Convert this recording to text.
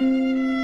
Música